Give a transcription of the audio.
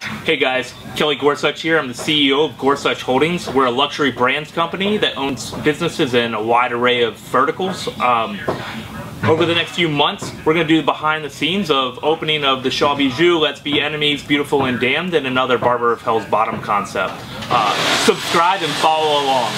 Hey guys, Kelly Gorsuch here. I'm the CEO of Gorsuch Holdings. We're a luxury brands company that owns businesses in a wide array of verticals. Um, over the next few months, we're going to do behind the scenes of opening of the Shaw Bijou, Let's Be Enemies, Beautiful and Damned, and another Barber of Hell's Bottom concept. Uh, subscribe and follow along.